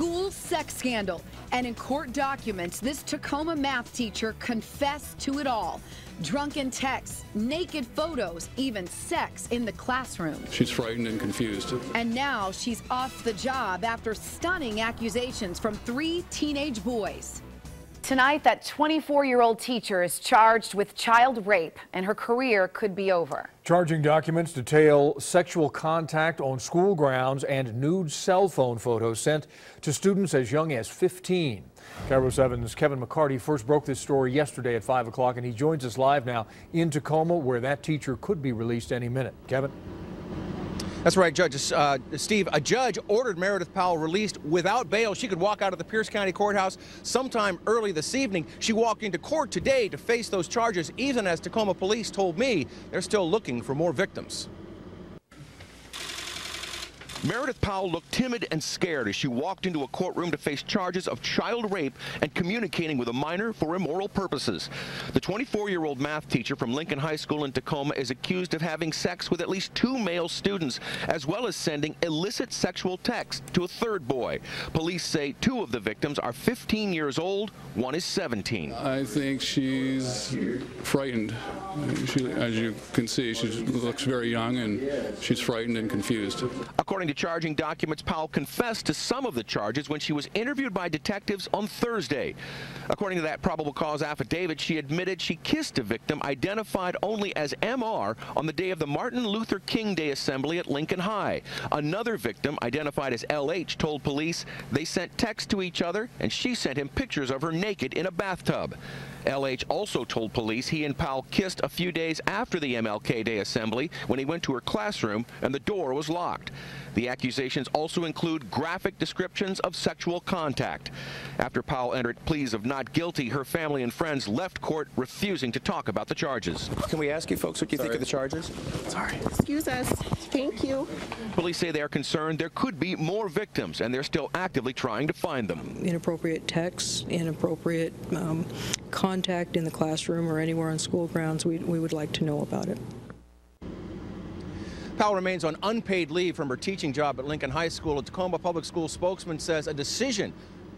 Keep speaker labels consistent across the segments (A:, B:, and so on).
A: school sex scandal. And in court documents, this Tacoma math teacher confessed to it all. Drunken texts, naked photos, even sex in the classroom.
B: She's frightened and confused.
A: And now she's off the job after stunning accusations from three teenage boys. Tonight, that 24 year old teacher is charged with child rape, and her career could be over.
C: Charging documents detail sexual contact on school grounds and nude cell phone photos sent to students as young as 15. KIRO 7's Kevin McCarty first broke this story yesterday at 5 o'clock, and he joins us live now in Tacoma, where that teacher could be released any minute. Kevin?
D: That's right, Judge. Uh, Steve, a judge ordered Meredith Powell released without bail. She could walk out of the Pierce County Courthouse sometime early this evening. She walked into court today to face those charges, even as Tacoma police told me they're still looking for more victims.
E: Meredith Powell looked timid and scared as she walked into a courtroom to face charges of child rape and communicating with a minor for immoral purposes. The 24-year-old math teacher from Lincoln High School in Tacoma is accused of having sex with at least two male students, as well as sending illicit sexual texts to a third boy. Police say two of the victims are 15 years old, one is 17.
B: I think she's frightened. She, as you can see, she looks very young and she's frightened and confused.
E: According to charging documents, Powell confessed to some of the charges when she was interviewed by detectives on Thursday. According to that probable cause affidavit, she admitted she kissed a victim identified only as MR on the day of the Martin Luther King Day assembly at Lincoln High. Another victim, identified as LH, told police they sent texts to each other and she sent him pictures of her naked in a bathtub. LH also told police he and Powell kissed a few days after the MLK Day assembly when he went to her classroom and the door was locked. The accusations also include graphic descriptions of sexual contact. After Powell entered pleas of not guilty, her family and friends left court refusing to talk about the charges.
D: Can we ask you folks what you Sorry. think of the charges?
F: Sorry. Excuse us. Thank you.
E: Police say they are concerned there could be more victims and they're still actively trying to find them.
G: Inappropriate texts, inappropriate um, contact in the classroom or anywhere on school grounds, we, we would like to know about it.
D: Powell remains on unpaid leave from her teaching job at Lincoln High School. A Tacoma Public School spokesman says a decision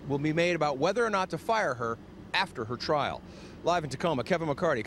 D: will be made about whether or not to fire her after her trial. Live in Tacoma, Kevin McCarty,